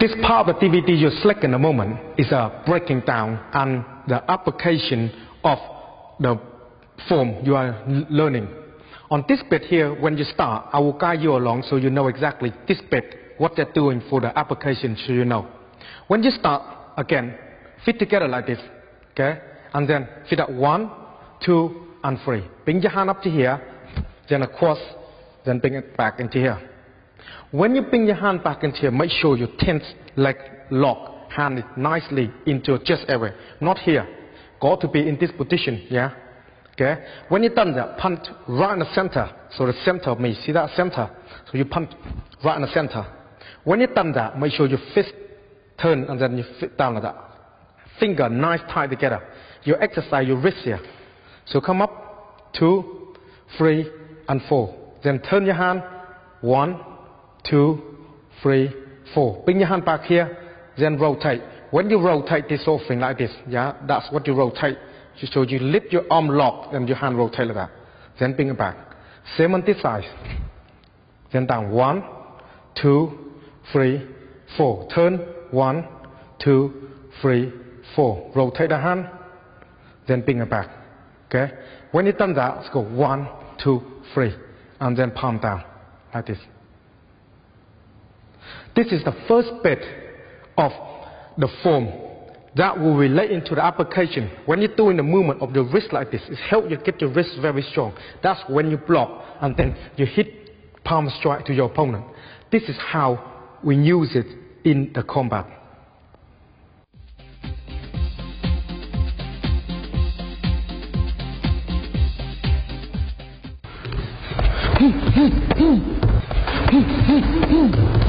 This part of the DVD you select in a moment is a breaking down and the application of the form you are learning. On this bit here, when you start, I will guide you along so you know exactly this bit, what they're doing for the application so you know. When you start, again, fit together like this, okay? And then fit up one, two, and three. Bring your hand up to here, then across, then bring it back into here. When you bring your hand back into here, make sure you tense leg lock hand nicely into your chest area, not here. Got to be in this position, yeah? Okay? When you're done that, punch right in the center. So the center of me, see that center? So you punch right in the center. When you're done that, make sure your fist turn and then you fit down like that. Finger nice tight together. You exercise your wrist here. So come up, two, three, and four. Then turn your hand, one, two, three, four. Bring your hand back here, then rotate. When you rotate this thing like this, yeah, that's what you rotate. So you lift your arm lock and your hand rotate like that. Then bring it back. Same on this side. Then down. One, two, three, four. Turn. One, two, three, four. Rotate the hand. Then bring it back. Okay? When you done that, let's go one, two, three. And then palm down. Like this. This is the first bit of the form that will relate into the application. When you're doing the movement of the wrist like this, it helps you get your wrist very strong. That's when you block and then you hit palm strike to your opponent. This is how we use it in the combat.